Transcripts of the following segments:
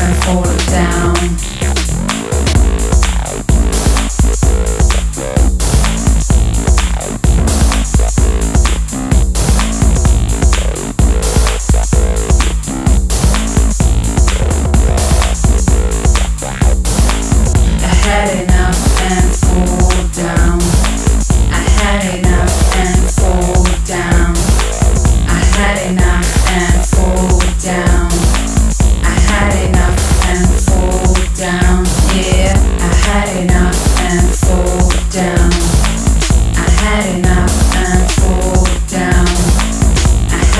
and fall down.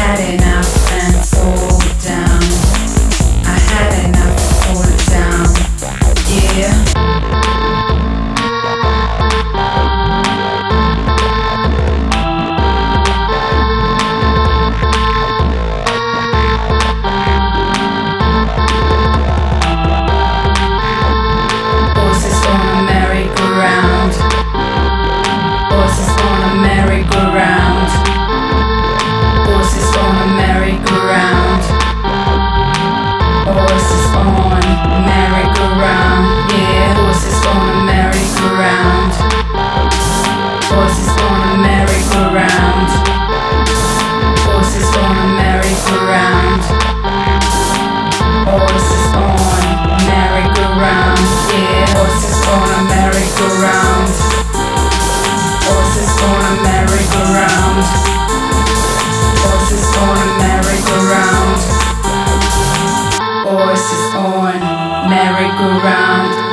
arena. I go round.